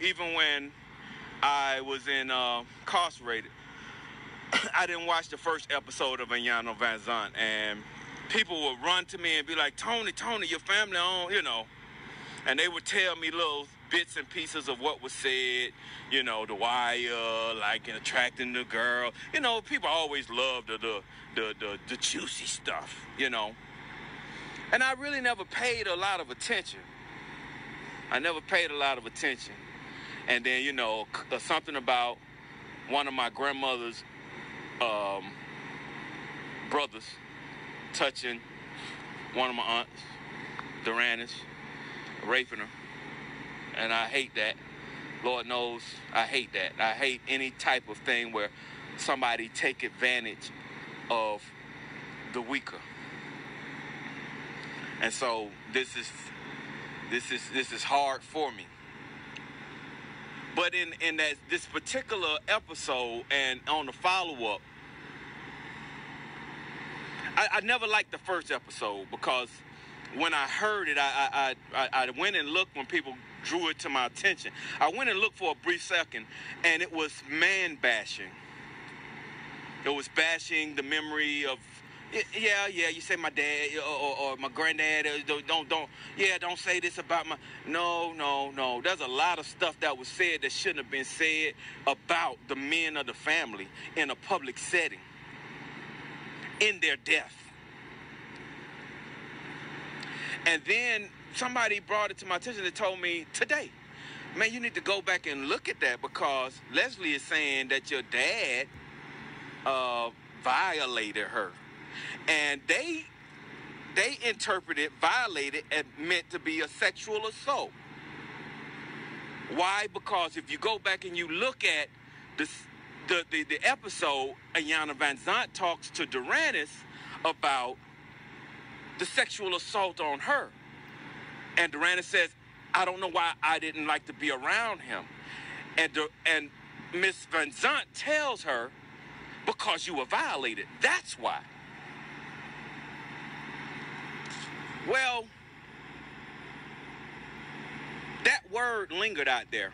even when I was in uh, incarcerated, I didn't watch the first episode of Iyanla Vanzant, and people would run to me and be like, "Tony, Tony, your family on," you know, and they would tell me little bits and pieces of what was said, you know, the wire, like attracting the girl. You know, people always love the the the the, the juicy stuff, you know. And I really never paid a lot of attention. I never paid a lot of attention. And then, you know, something about one of my grandmother's um, brothers touching one of my aunts, Duranice, raping her. And I hate that. Lord knows I hate that. I hate any type of thing where somebody take advantage of the weaker. And so this is this is this is hard for me. But in in that this particular episode and on the follow up, I, I never liked the first episode because when I heard it, I, I, I, I went and looked when people drew it to my attention. I went and looked for a brief second, and it was man bashing. It was bashing the memory of yeah, yeah. You say my dad or, or, or my granddad. Don't, don't, don't. Yeah, don't say this about my. No, no, no. There's a lot of stuff that was said that shouldn't have been said about the men of the family in a public setting. In their death. And then somebody brought it to my attention and told me today, man, you need to go back and look at that because Leslie is saying that your dad uh, violated her and they they interpreted violated and meant to be a sexual assault. Why? Because if you go back and you look at this, the, the, the episode, Iyanla Vanzant talks to Duranice about the sexual assault on her. And Duranice says, I don't know why I didn't like to be around him. And, and Miss Vanzant tells her, because you were violated. That's why. Well, that word lingered out there.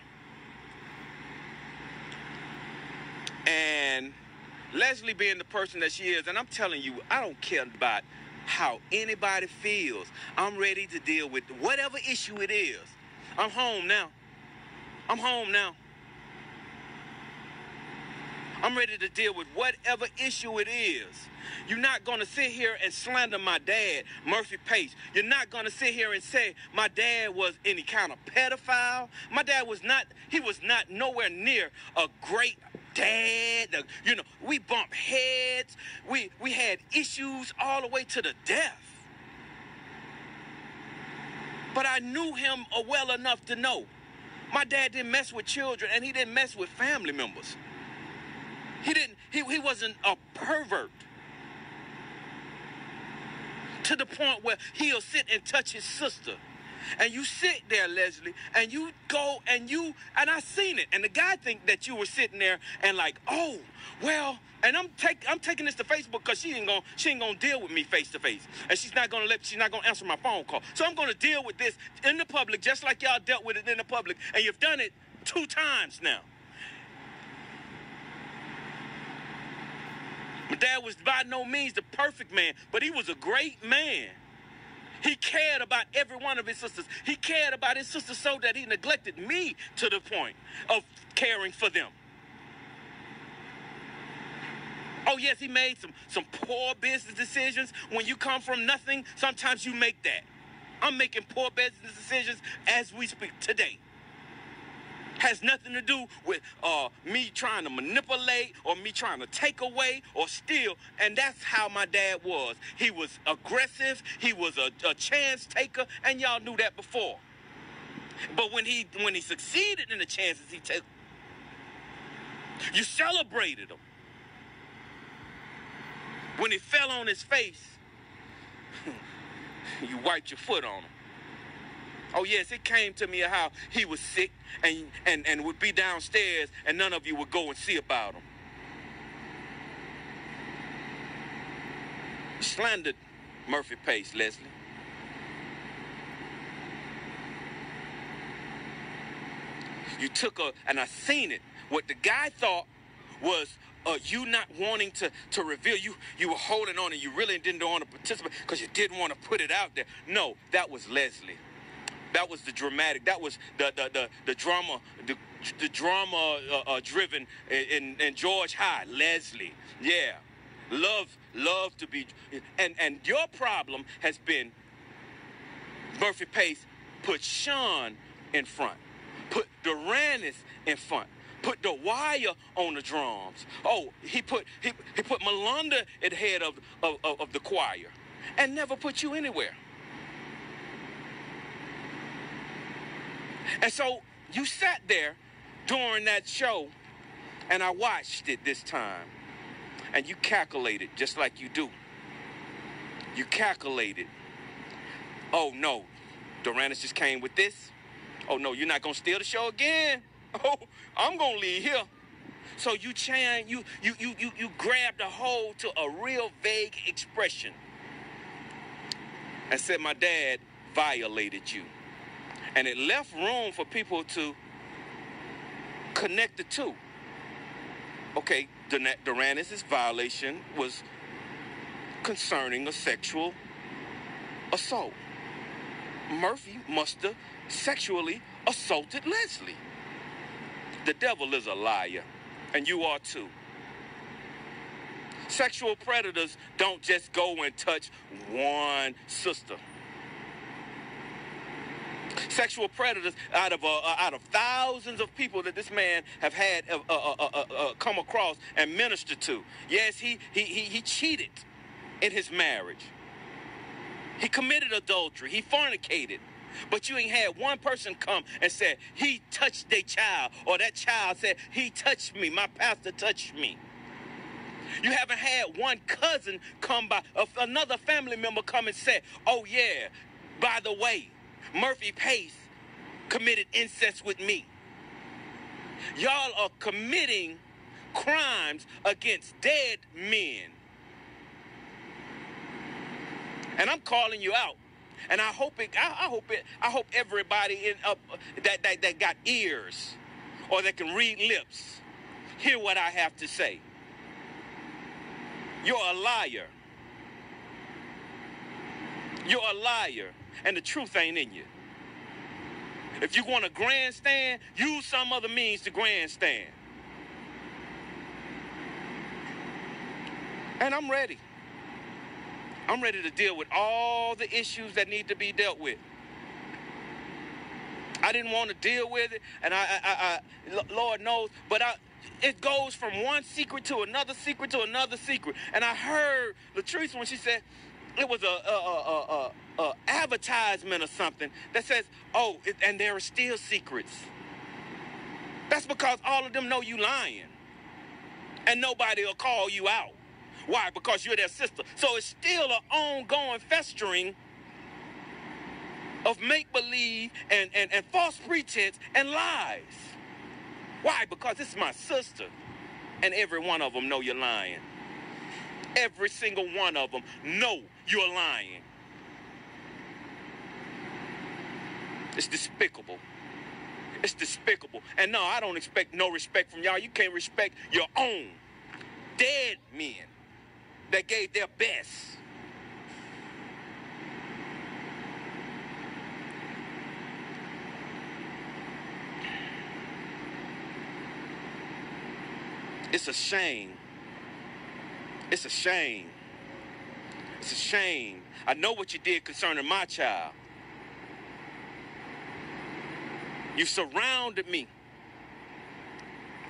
And Leslie being the person that she is, and I'm telling you, I don't care about how anybody feels. I'm ready to deal with whatever issue it is. I'm home now. I'm home now. I'm ready to deal with whatever issue it is. You're not going to sit here and slander my dad, Murphy Pace. You're not going to sit here and say my dad was any kind of pedophile. My dad was not, he was not nowhere near a great dad. You know, we bumped heads. We, we had issues all the way to the death. But I knew him uh, well enough to know my dad didn't mess with children and he didn't mess with family members. He didn't, he, he wasn't a pervert. To the point where he'll sit and touch his sister. And you sit there, Leslie, and you go and you and I seen it. And the guy think that you were sitting there and like, oh, well, and I'm take I'm taking this to Facebook because she ain't gonna she ain't gonna deal with me face to face. And she's not gonna let she's not gonna answer my phone call. So I'm gonna deal with this in the public, just like y'all dealt with it in the public. And you've done it two times now. My dad was by no means the perfect man, but he was a great man. He cared about every one of his sisters. He cared about his sisters so that he neglected me to the point of caring for them. Oh, yes, he made some, some poor business decisions. When you come from nothing, sometimes you make that. I'm making poor business decisions as we speak today has nothing to do with uh, me trying to manipulate or me trying to take away or steal. And that's how my dad was. He was aggressive. He was a, a chance taker, and y'all knew that before. But when he when he succeeded in the chances he took, you celebrated him. When he fell on his face, you wiped your foot on him. Oh, yes, it came to me how he was sick and, and, and would be downstairs and none of you would go and see about him. Slandered Murphy Pace, Leslie. You took a, and I seen it. What the guy thought was uh, you not wanting to to reveal you you were holding on and you really didn't want to participate because you didn't want to put it out there. No, that was Leslie. That was the dramatic. That was the the the, the drama the the drama uh, uh, driven in, in George High. Leslie, yeah, love love to be and and your problem has been Murphy Pace put Sean in front, put Duranice in front put the wire on the drums. Oh, he put he, he put Melonda at head of, of, of the choir and never put you anywhere. And so you sat there during that show and I watched it this time. And you calculated just like you do. You calculated. Oh no, Duranice just came with this. Oh no, you're not gonna steal the show again. Oh, I'm gonna leave here. So you change, you you you you you grabbed a hold to a real vague expression and said my dad violated you. And it left room for people to connect the two. Okay, Duranice' violation was concerning a sexual assault. Murphy must have sexually assaulted Leslie. The devil is a liar, and you are too. Sexual predators don't just go and touch one sister. Sexual predators, out of uh, uh out of thousands of people that this man have had uh uh, uh, uh, come across and ministered to, yes, he, he he he cheated in his marriage. He committed adultery. He fornicated. But you ain't had one person come and said, he touched their child, or that child said, he touched me, my pastor touched me. You haven't had one cousin come by, another family member come and say, oh yeah, by the way, Murphy Pace committed incest with me. Y'all are committing crimes against dead men. And I'm calling you out. And I hope it. I, I hope it. I hope everybody in up that, that that got ears or that can read lips hear what I have to say. You're a liar. You're a liar, and the truth ain't in you. If you want to grandstand, use some other means to grandstand. And I'm ready. I'm ready to deal with all the issues that need to be dealt with. I didn't want to deal with it, and I, I, I Lord knows, but I, it goes from one secret to another secret to another secret. And I heard Latrice when she said it was a, a, a, a advertisement or something that says, "Oh, and there are still secrets." That's because all of them know you lying, and nobody will call you out. Why? Because you're their sister. So it's still an ongoing festering of make believe and, and, and false pretense and lies. Why? Because it's my sister. And every one of them know you're lying. Every single one of them know you're lying. It's despicable. It's despicable. And no, I don't expect no respect from y'all. You can't respect your own dead men that gave their best. It's a shame. It's a shame. It's a shame. I know what you did concerning my child. You surrounded me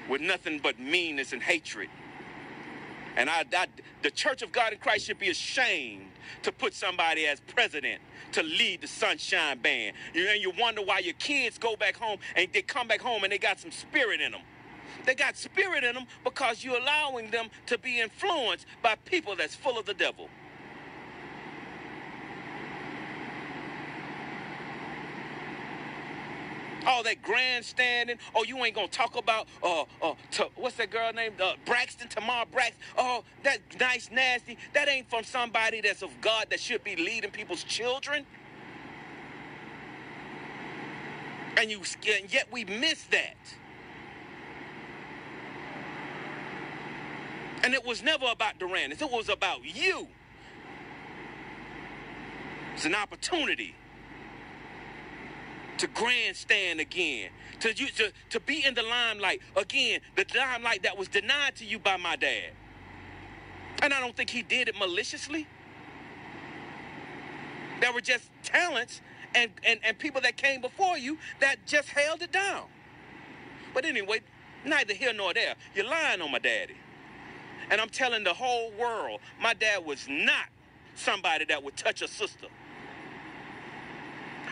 with nothing but meanness and hatred. And I, I, the Church of God in Christ should be ashamed to put somebody as president to lead the Sunshine Band. You, and you wonder why your kids go back home and they come back home and they got some spirit in them. They got spirit in them because you're allowing them to be influenced by people that's full of the devil. All that grandstanding. Oh, you ain't gonna talk about uh uh t- what's that girl named uh, Braxton Tamar Braxton. Oh, that nice nasty. That ain't from somebody that's of God that should be leading people's children. And you and yet we miss that. And it was never about Durant. It was about you. It's an opportunity to grandstand again, to you to, to be in the limelight again, the limelight that was denied to you by my dad. And I don't think he did it maliciously. There were just talents and, and, and people that came before you that just held it down. But anyway, neither here nor there. You're lying on my daddy. And I'm telling the whole world, my dad was not somebody that would touch a sister.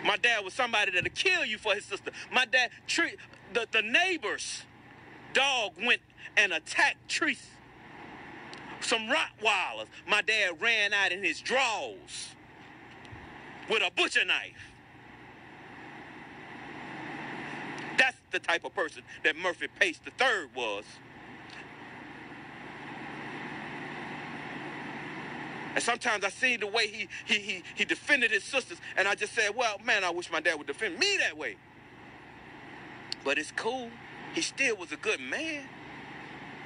My dad was somebody that'd kill you for his sister. My dad, treat the, the neighbor's dog went and attacked Treese. Some Rottweilers. My dad ran out in his drawers with a butcher knife. That's the type of person that Murphy Pace III was. And sometimes I see the way he, he, he, he defended his sisters, and I just said, well, man, I wish my dad would defend me that way. But it's cool. He still was a good man,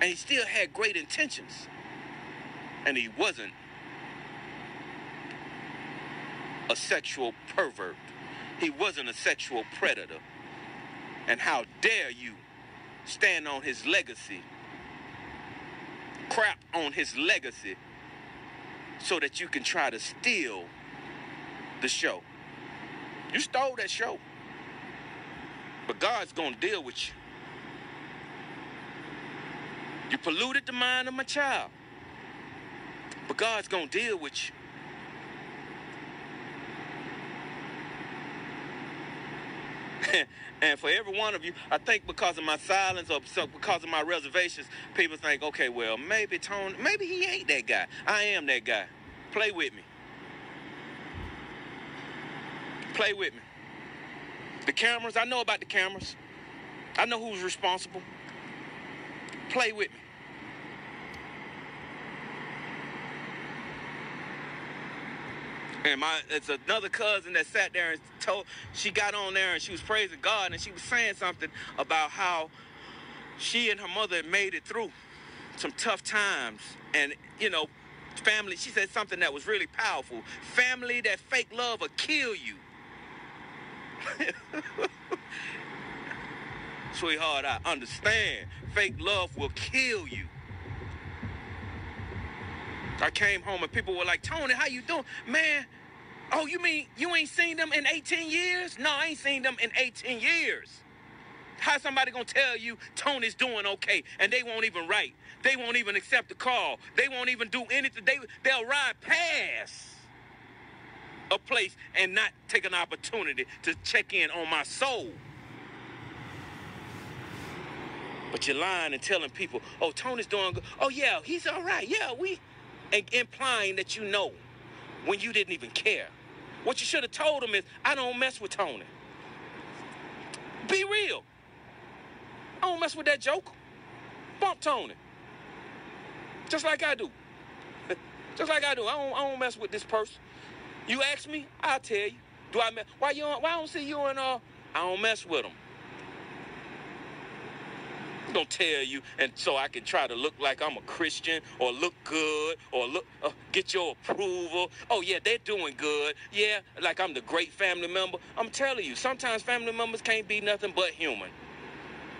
and he still had great intentions. And he wasn't a sexual pervert. He wasn't a sexual predator. And how dare you stand on his legacy, crap on his legacy, so that you can try to steal the show. You stole that show. But God's going to deal with you. You polluted the mind of my child. But God's going to deal with you. And for every one of you, I think because of my silence or because of my reservations, people think, okay, well, maybe Tony, maybe he ain't that guy. I am that guy. Play with me. Play with me. The cameras, I know about the cameras. I know who's responsible. Play with me. And my it's another cousin that sat there and told she got on there and she was praising God and she was saying something about how she and her mother made it through some tough times. And you know family she said something that was really powerful. Family that fake love will kill you. Sweetheart i understand. Fake love will kill you. I came home and people were like, Tony, how you doing? Man, oh, you mean you ain't seen them in 18 years? No, I ain't seen them in 18 years. How somebody gonna tell you Tony's doing okay and they won't even write? They won't even accept the call. They won't even do anything. They they'll ride past a place and not take an opportunity to check in on my soul. But you're lying and telling people, oh, Tony's doing good. Oh, yeah, he's all right. Yeah, we and implying that you know when you didn't even care. What you should have told him is, I don't mess with Tony. Be real. I don't mess with that joker. Bump Tony. Just like I do. Just like I do. I don't, I don't mess with this person. You ask me, I'll tell you. Do I mess? Why you? Why I don't see you in? Uh, I don't mess with them gonna tell you, and so I can try to look like I'm a Christian or look good or look uh, get your approval. Oh yeah, they're doing good. Yeah, like I'm the great family member. I'm telling you, sometimes family members can't be nothing but human.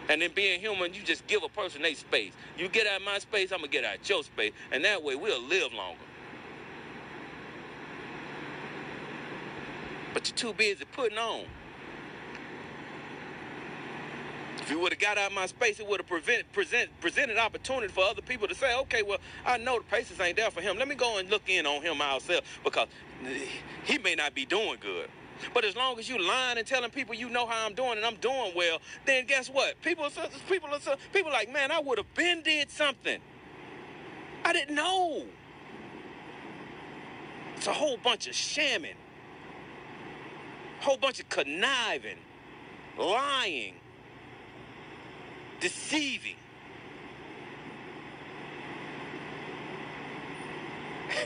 And then being human, you just give a person a space. You get out my space, I'm gonna get out your space, and that way we'll live longer. But you're too busy putting on. If he would have got out of my space, it would have prevent, present, presented opportunity for other people to say, okay, well, I know the Pacers ain't there for him. Let me go and look in on him myself because he may not be doing good. But as long as you lying and telling people you know how I'm doing and I'm doing well, then guess what? People, people, people like, man, I would have been did something. I didn't know. It's a whole bunch of shamming, whole bunch of conniving, lying deceiving.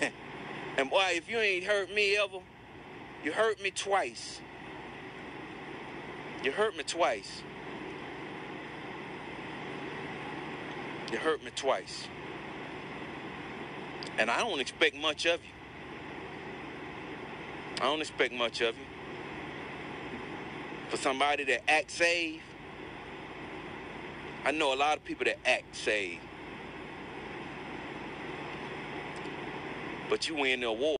and boy, if you ain't hurt me ever, you hurt me twice. You hurt me twice. You hurt me twice. And I don't expect much of you. I don't expect much of you. For somebody that acts safe, I know a lot of people that act safe. But you win the award.